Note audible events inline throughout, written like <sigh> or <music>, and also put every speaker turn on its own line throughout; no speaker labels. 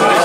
Να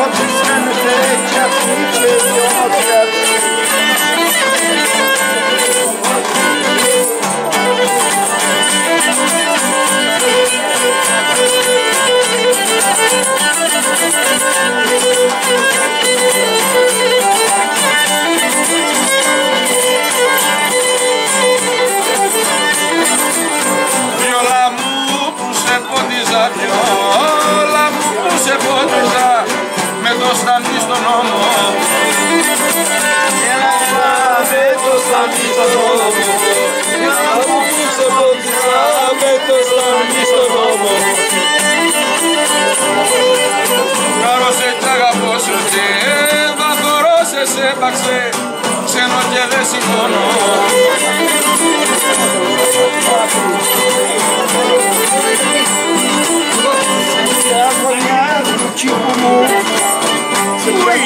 What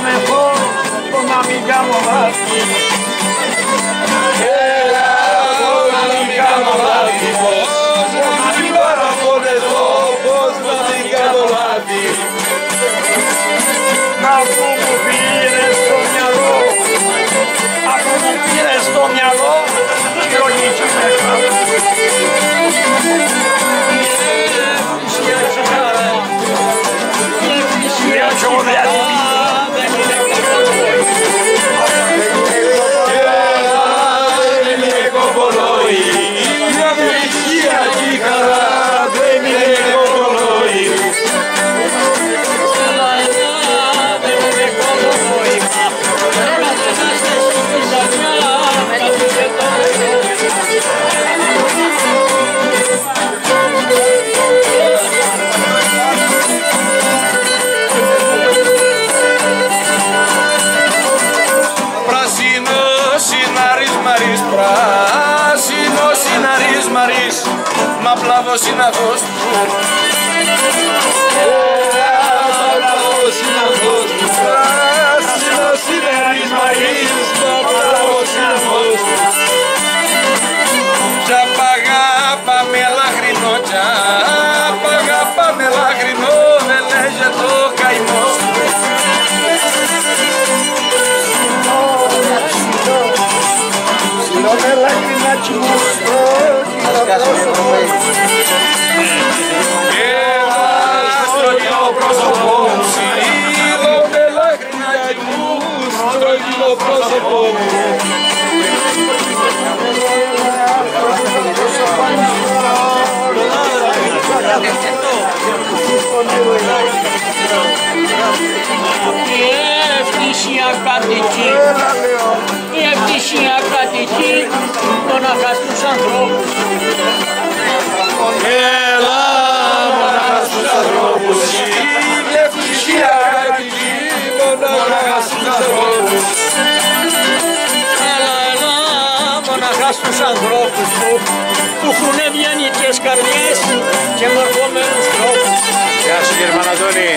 mejor con amiga borracha.
Η ευτυχία κατοικεί μοναχά στους ανθρώπους.
Έλα μονάχα στους ανθρώπους Η ευτυχία κατοικεί Μονάχα στους ανθρώπους
Έλα, έλα, μοναχά στους ανθρώπους που, που έχουν ευγενικές καρδιές και μορφωμένους τρόπους.
Γεια σου Γερμανατώνη.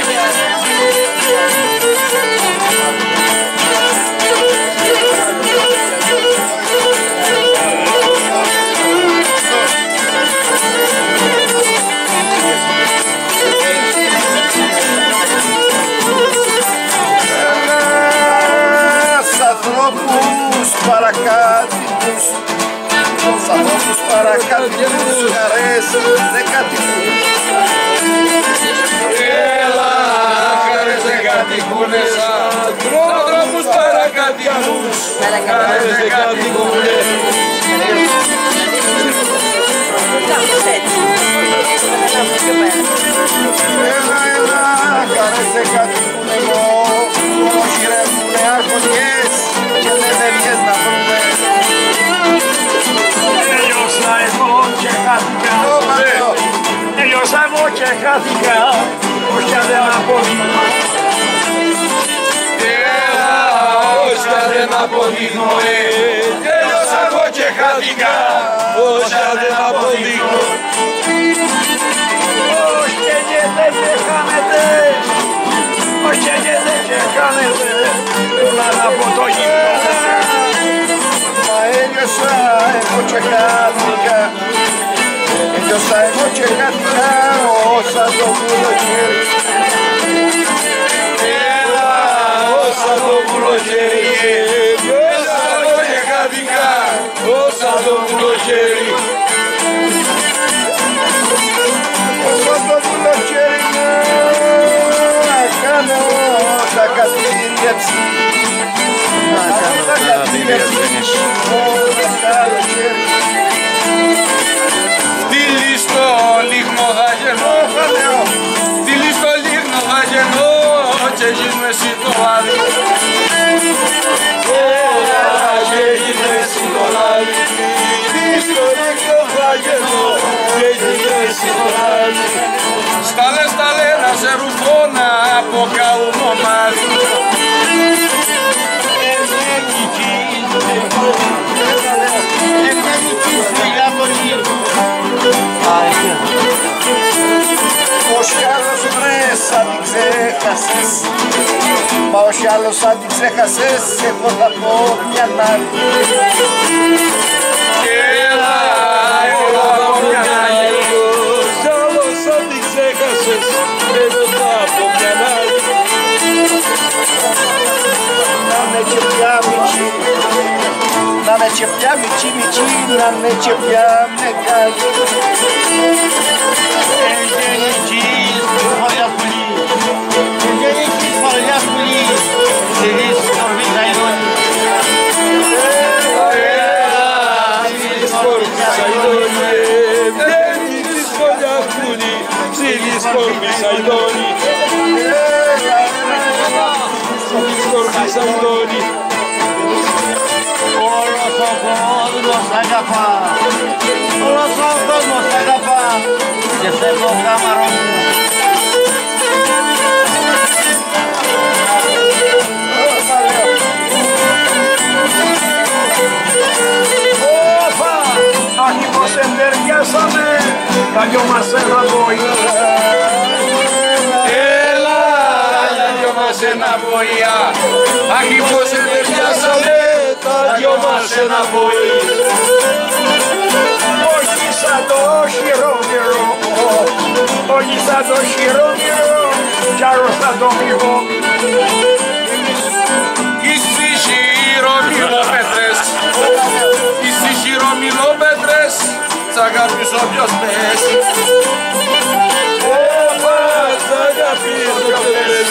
Ανθρώπους παρακάτοικους χαρές δεν κατοικούν
Έλα χαρές δεν κατοικούνε σαν Ανθρώπους παρακατοικούς Χαρές δεν κατοικούνε
Έλα, έλα, χαρές δεν κατοικούν εγώ Όμως γυρεύουνε άρχοντιες
χάθηκα, όχι αν δεν αποδείγμα.
Έλα όσα δεν αποδείχνω ε Τέλειωσα εγώ και χάθηκα Όσα δεν αποδείχνω
Όχι καίγεται και χάνεται, όχι καίγεται και χάνεται, όλα από το γήπεδο.
Μα έλειωσα εγώ και χάθηκα Έλειωσα εγώ και χάθηκα όσα το βούλο χέρι.
Έλα όσα το βουλοχέρι Όσα εγώ και χάθηκα Όσα το βουλοχέρι
Όσα το βούλο χέρι. Να κάνω τα κατήρια τσι Να κάνω τα κατήρια τσι
ρουφώνα από καούμο μάδι
Όχι άλλος βρες αν την ξέχασες. Μα όχι άλλος αν την ξέχασες Εγώ θα πω μια άλλη Να με και πια μητσί μητσί Να με και πια
τα δυο μας ένα πόη.
Έλα, τα δυο μας ένα βοηά. Αχ, πως δεν πιάσαμε τα δυο μας ένα βοη.
Όχι σαν το χειρόμυρο, όχι σαν το χειρόμυρο, κι άλλο σαν το μυγό.
Σ' αγαπήσω ποιος πες. Όπα, σ' αγαπήσω ποιος πες,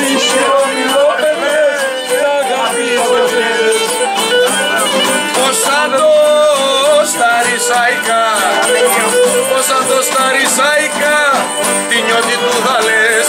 είσαι χειρομυλόπετρες, σ' αγαπήσω πες. Ως σαν το σταρισαϊκά, ως σαν το σταρισαϊκά, τι νιώτη του θα λες.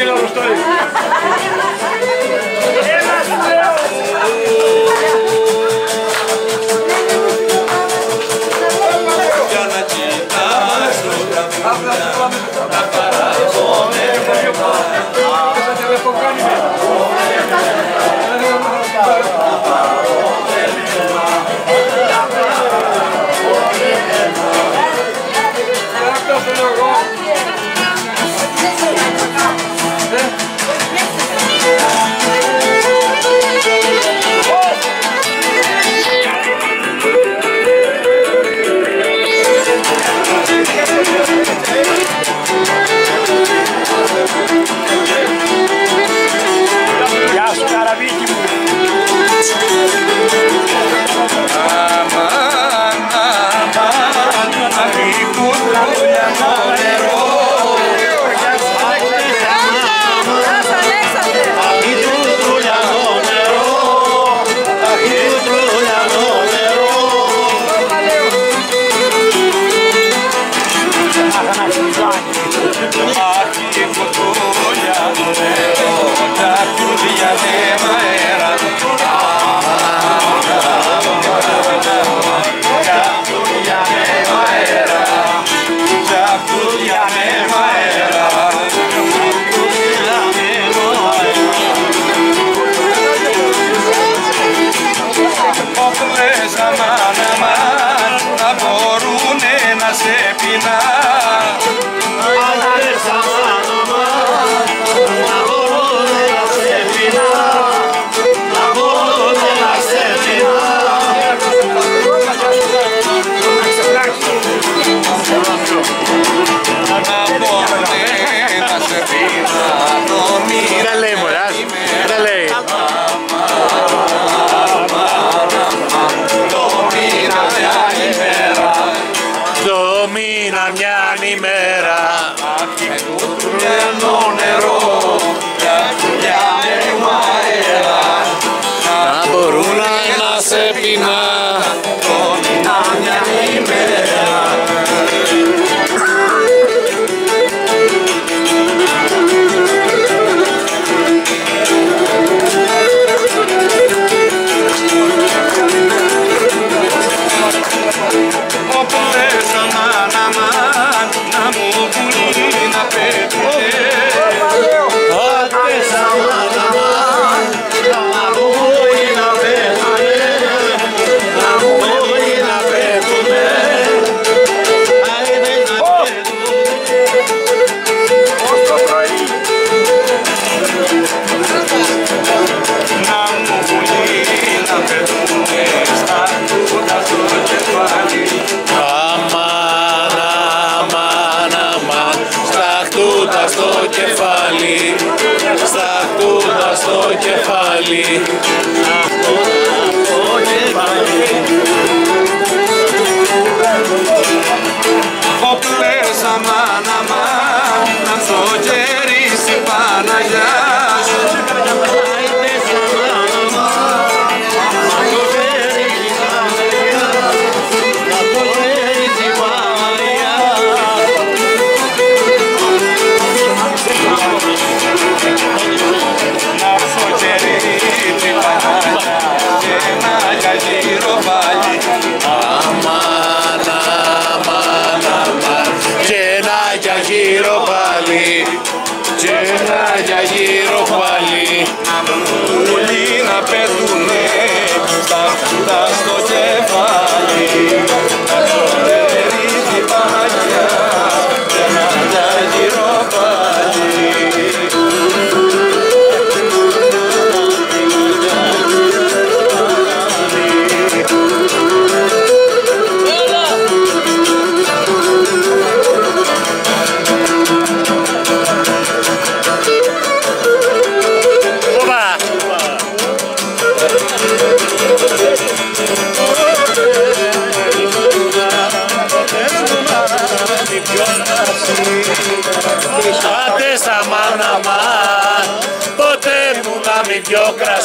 Αύριο θα μου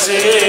see.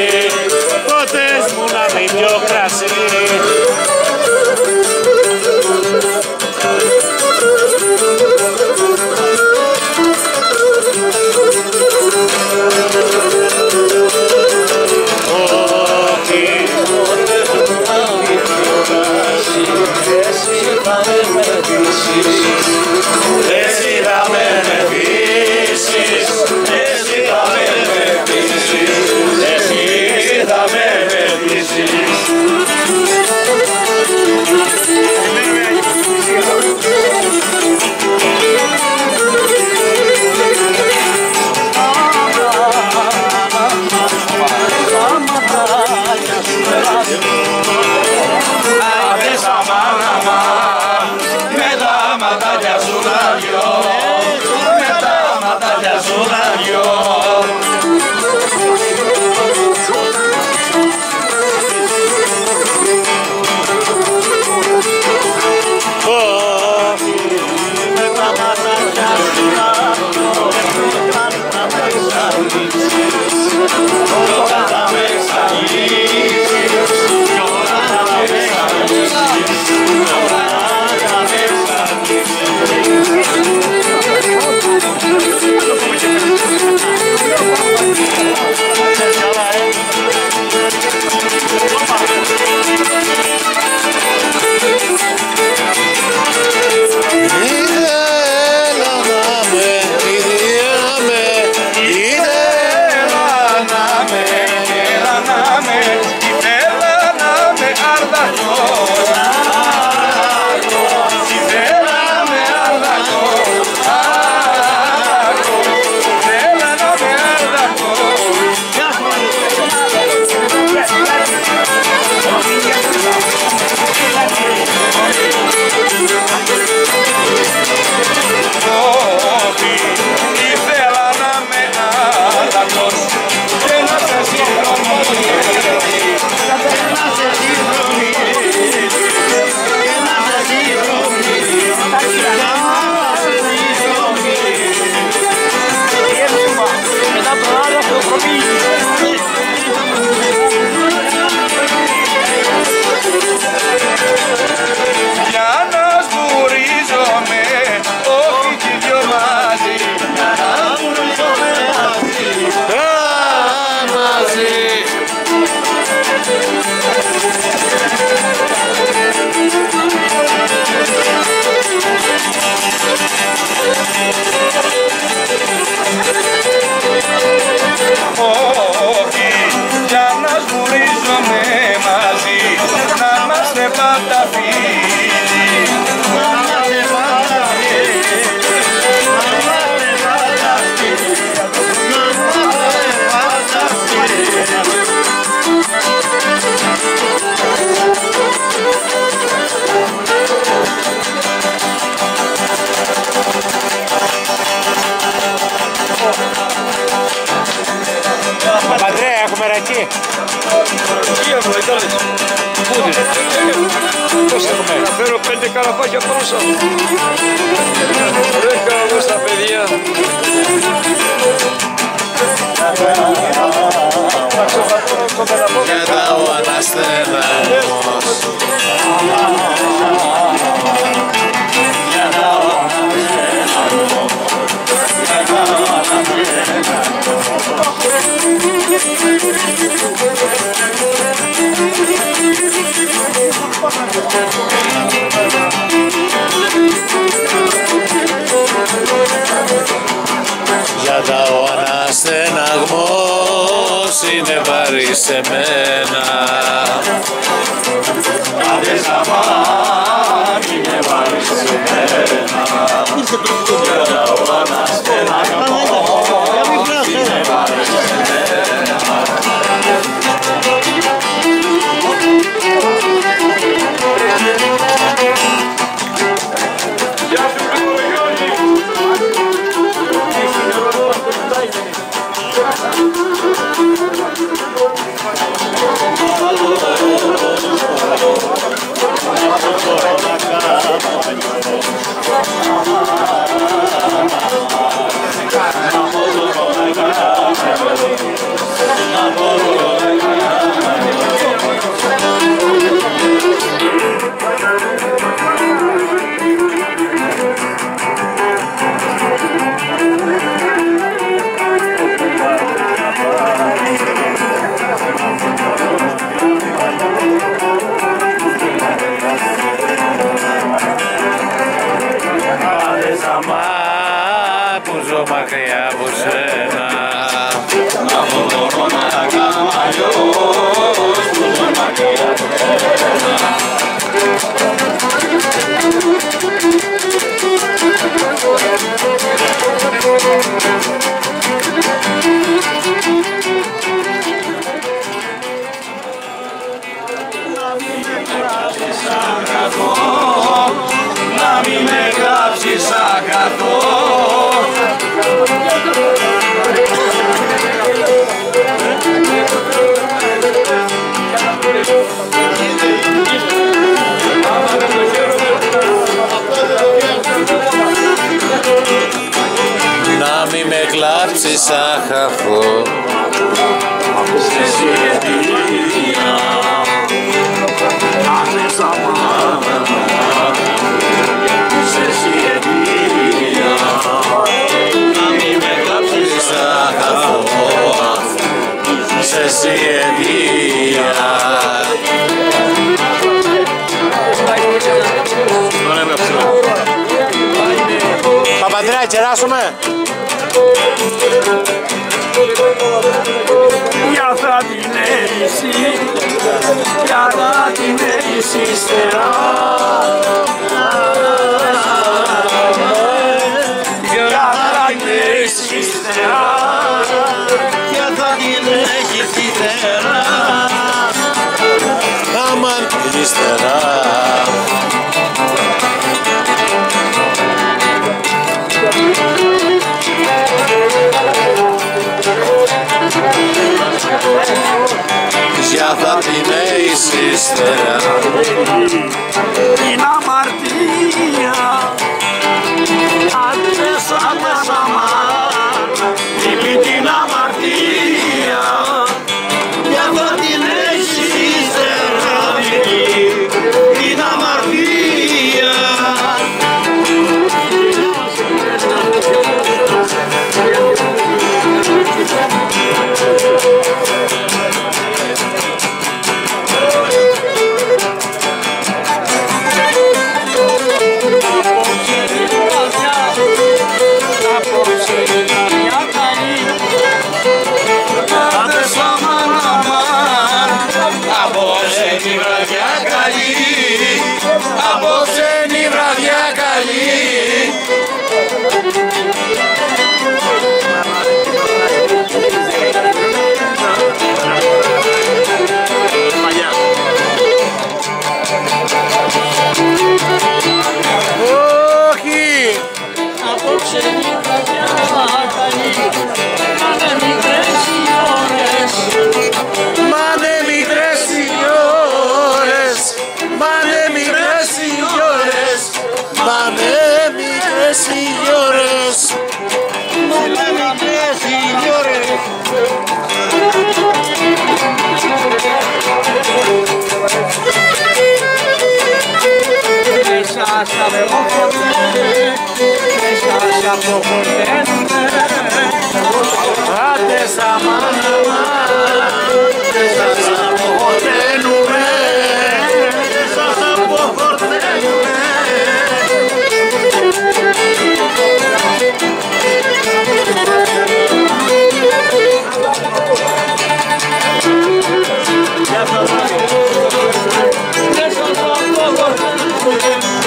Για
θα
την έρθει, για θα την έρθει στερά. Για θα την έρθει
στερά, για θα την
έρθει στερά. Αμάν, στερά. Mr.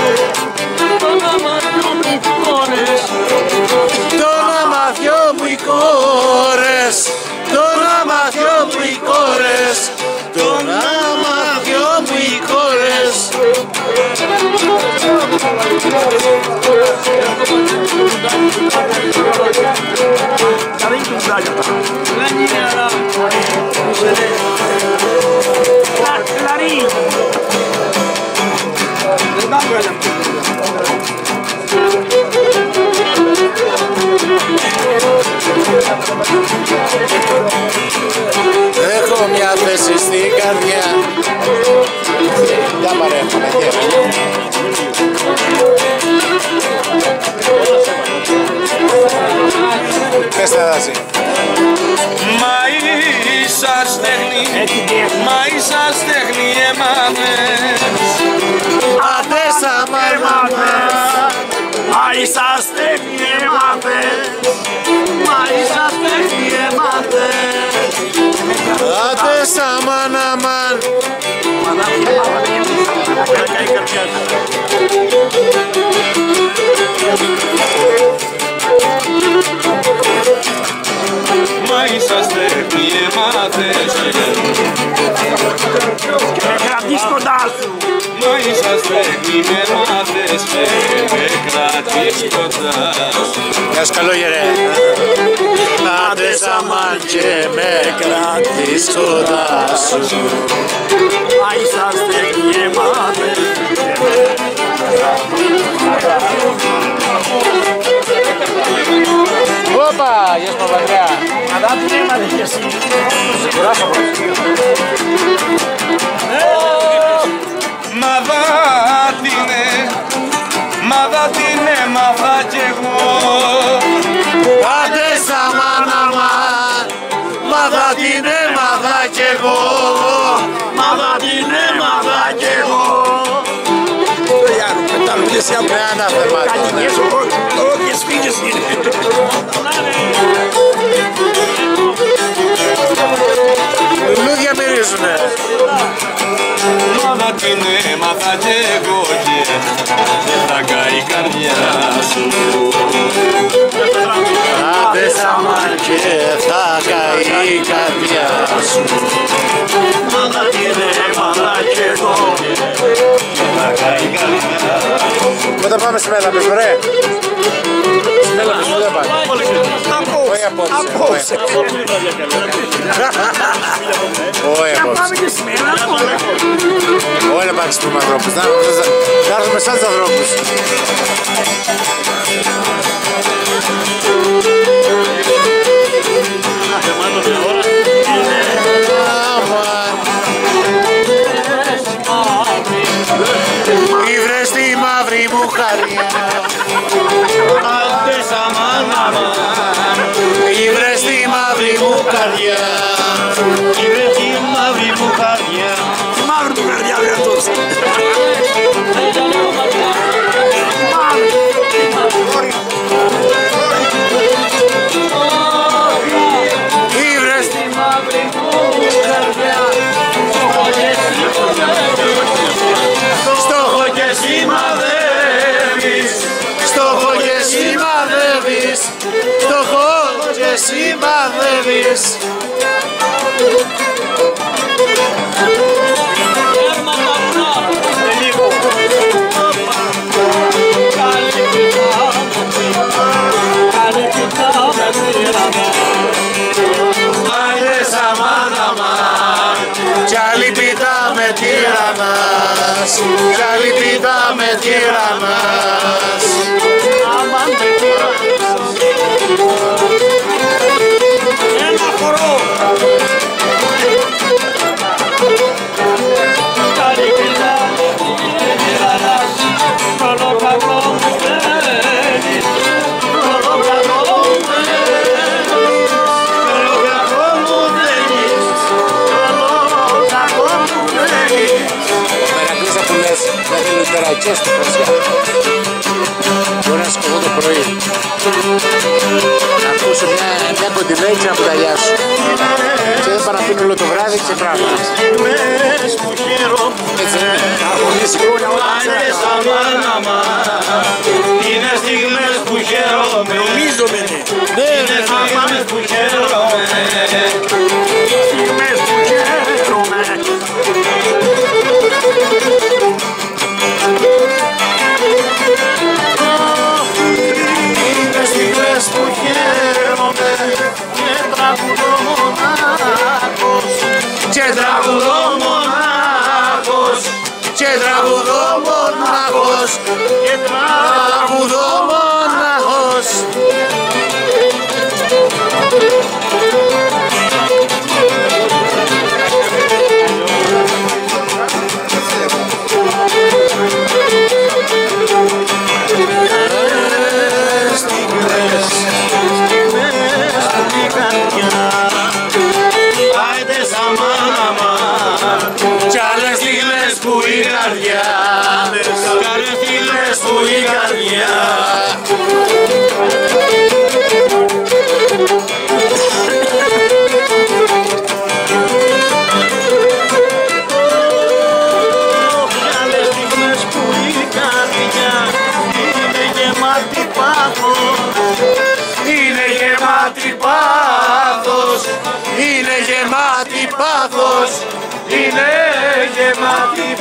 Το όνομα δυο μου οι κόρες, το όνομα δυο μου οι κόρες, το όνομα δυο μου οι κόρες. Έχω Άντε
Μας ίσα στέχνη έμαθες και με κρατείς κοντάς σου
Γεια σου καλόγερε. Άντε στα μάν και με κράτης κοντάς σου. Μα είσαστε έμαθες, Όπα, γεια σου Παπαδρέα. Αλλά την έμαθες και εσύ. Σε κουράσω
Μα δα την ε, μα δα την έμαθα κι εγώ
Άντε στα μάνα μας, μα θα την έμαθα κι εγώ. Μα θα την έμαθα κι εγώ. Με αναθεμάτων, ναι. Λουλούδια
την έμαθα κι εγώ και δεν θα καεί η καρδιά σου
Άντε στα μάν και θα καεί η καρδιά σου. Μα θα την έμαθα κι εγώ.
Θα καεί η καρδιά
Πότε πάμε στη Μέλα, πες, ωραία. Στη Μέλα, πες, δεν πάμε. Όχι απόψε. Όχι απόψε. Όχι να πάμε στους ανθρώπους. Να να έρθουμε σαν τους ανθρώπους. Ήβρες τη μαύρη μου χαριά
Άντε σαν μάνα
Ήβρες τη μαύρη μου καρδιά τύρανας Κι άλλη πίτα με τύρανας
στη φρασιά. Μπορεί να σηκωθώ το πρωί. Να ακούσω μια, μια κοντινέ και να πουδαλιάσω. Και δεν πάω να πίνω όλο το βράδυ και πράγμα.
Στιγμές που χαίρομαι
Έτσι είναι. Αγωνίσει χρόνια όλα τα
Άντε
ξέρω.
στα μάνα Είναι στιγμές που χαίρομαι
Νομίζω με ναι.
agudos.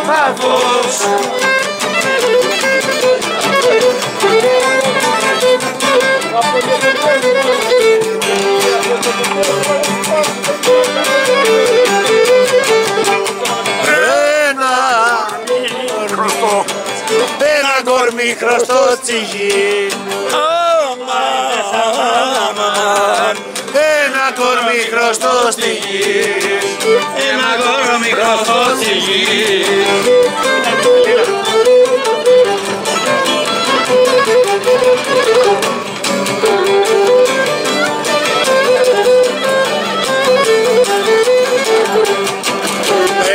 Πάθος
Ένα
Χρωστό
Ένα κορμί χρωστό τσιγί Ένα κορμί χρωστό στη γη
Ένα κόρο μικρό στο γη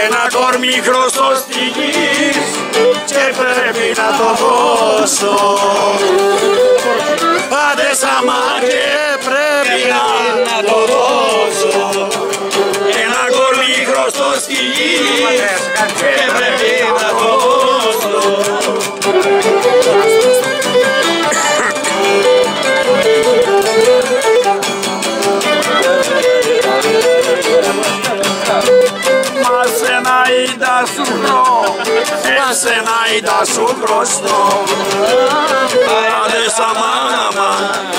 Ένα κορμί χρωστός στη γης Και πρέπει να το δώσω. Άντε σαμά και
Και πρέπει να το δώσω Μας ένα ίντα σου βρω Μας ένα ίντα σου χρωστώ Άντε σαν μάνα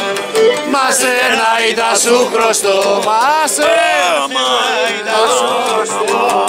Μας ένα είδα σου χρωστό. Μας ένα είδα σου χρωστό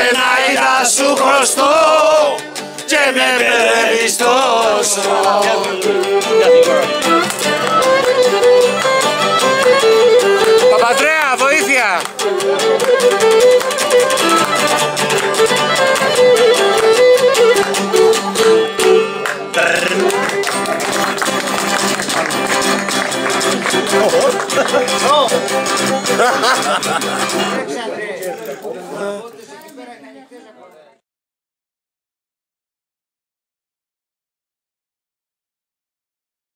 Μα σένα είδα σου χρωστό και με μπερδεύεις τόσο Παπατρέα, βοήθεια! <laughs> <laughs> <laughs>